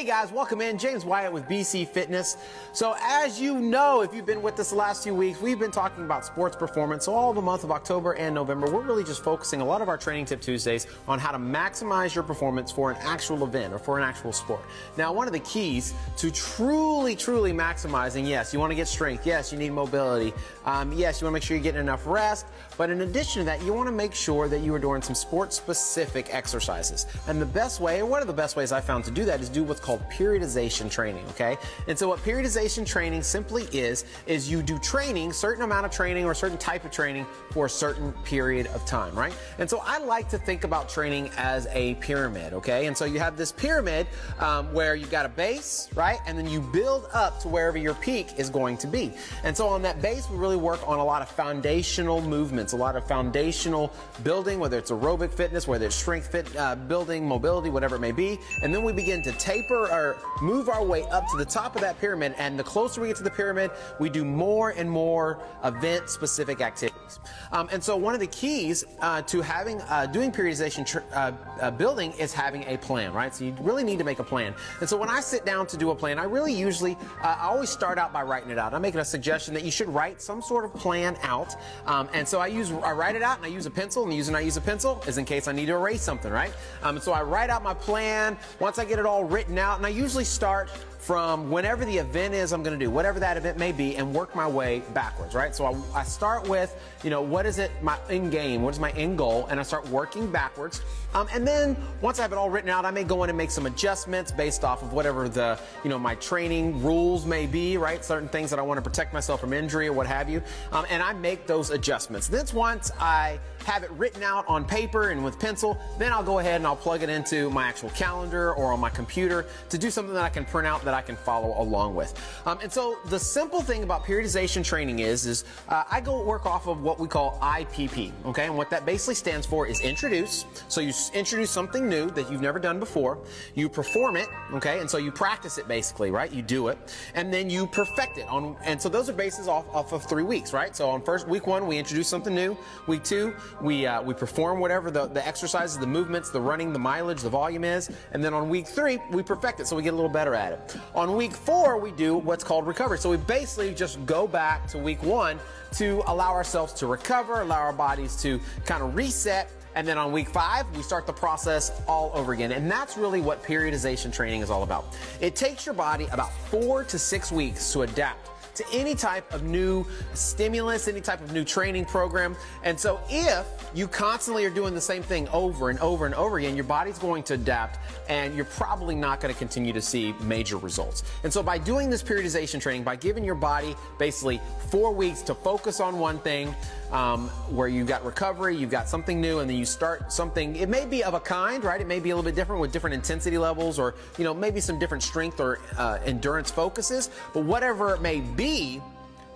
guys, welcome in. James Wyatt with BC Fitness. So, as you know, if you've been with us the last few weeks, we've been talking about sports performance. So, all the month of October and November, we're really just focusing a lot of our Training Tip Tuesdays on how to maximize your performance for an actual event or for an actual sport. Now, one of the keys to truly, truly maximizing, yes, you want to get strength. Yes, you need mobility. Um, yes, you want to make sure you're getting enough rest. But in addition to that, you want to make sure that you are doing some sport specific exercises. And the best way, or one of the best ways I found to do that, is do what's called periodization training, okay? And so what periodization training simply is, is you do training, certain amount of training or certain type of training for a certain period of time, right? And so I like to think about training as a pyramid, okay? And so you have this pyramid um, where you've got a base, right? And then you build up to wherever your peak is going to be. And so on that base, we really work on a lot of foundational movements, a lot of foundational building, whether it's aerobic fitness, whether it's strength fit uh, building, mobility, whatever it may be. And then we begin to taper or move our way up to the top of that pyramid. And the closer we get to the pyramid, we do more and more event specific activities. Um, and so one of the keys uh, to having uh, doing periodization uh, uh, building is having a plan, right? So you really need to make a plan. And so when I sit down to do a plan, I really usually uh, I always start out by writing it out. I'm making a suggestion that you should write some sort of plan out. Um, and so I use I write it out and I use a pencil. And the reason I use a pencil is in case I need to erase something, right? Um, so I write out my plan. Once I get it all written and I usually start from whenever the event is I'm going to do, whatever that event may be, and work my way backwards, right? So I, I, start with, you know, what is it, my end game, what is my end goal, and I start working backwards. Um, and then once I have it all written out, I may go in and make some adjustments based off of whatever the, you know, my training rules may be, right? Certain things that I want to protect myself from injury or what have you. Um, and I make those adjustments. Then once I have it written out on paper and with pencil, then I'll go ahead and I'll plug it into my actual calendar or on my computer to do something that I can print out that I can follow along with. Um, and so the simple thing about periodization training is, is uh, I go work off of what we call IPP, okay? And what that basically stands for is introduce. So you introduce something new that you've never done before. You perform it, okay? And so you practice it basically, right? You do it. And then you perfect it on, and so those are bases off, off of three weeks, right? So on first week one, we introduce something new. Week two, we, uh, we perform whatever the, the exercises, the movements, the running, the mileage, the volume is. And then on week three, we perfect it so we get a little better at it. On week four, we do what's called recovery. So we basically just go back to week one to allow ourselves to recover, allow our bodies to kind of reset, and then on week five, we start the process all over again. And that's really what periodization training is all about. It takes your body about four to six weeks to adapt to any type of new stimulus, any type of new training program. And so if you constantly are doing the same thing over and over and over again, your body's going to adapt and you're probably not going to continue to see major results. And so by doing this periodization training, by giving your body basically four weeks to focus on one thing, um, where you've got recovery, you've got something new, and then you start something. It may be of a kind, right? It may be a little bit different with different intensity levels, or you know maybe some different strength or uh, endurance focuses. But whatever it may be,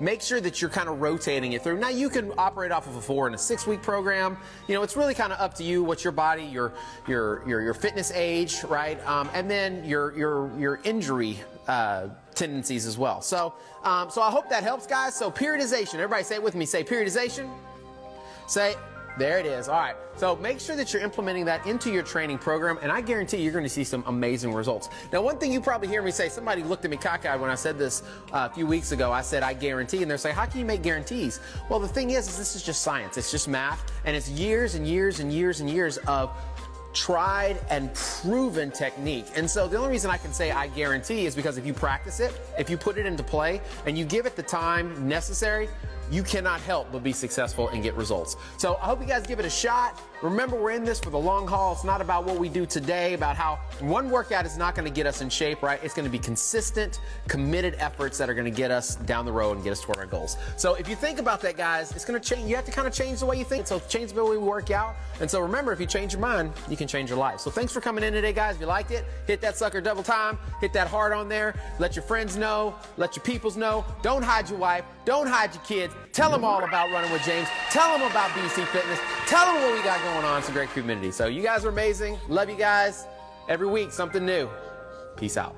make sure that you're kind of rotating it through. Now you can operate off of a four and a six week program. You know, it's really kind of up to you. What's your body, your your your, your fitness age, right? Um, and then your your your injury uh, tendencies as well. So, um, so I hope that helps, guys. So periodization. Everybody say it with me. Say periodization. Say, there it is. All right. So make sure that you're implementing that into your training program, and I guarantee you're going to see some amazing results. Now, one thing you probably hear me say, somebody looked at me cockeyed when I said this uh, a few weeks ago. I said, I guarantee. And they're saying, how can you make guarantees? Well, the thing is, is this is just science. It's just math, and it's years and years and years and years of tried and proven technique. And so the only reason I can say I guarantee is because if you practice it, if you put it into play, and you give it the time necessary, you cannot help but be successful and get results. So I hope you guys give it a shot. Remember, we're in this for the long haul. It's not about what we do today, about how one workout is not going to get us in shape, right? It's going to be consistent, committed efforts that are going to get us down the road and get us toward our goals. So if you think about that, guys, it's going to change. You have to kind of change the way you think. So change the way we work out. And so remember, if you change your mind, you can change your life. So thanks for coming in today, guys. If you liked it, hit that sucker double time. Hit that heart on there. Let your friends know. Let your peoples know. Don't hide your wife. Don't hide your kids. Tell them all about Running with James. Tell them about BC Fitness. Tell them what we got going on. It's a great community. So you guys are amazing. Love you guys. Every week, something new. Peace out.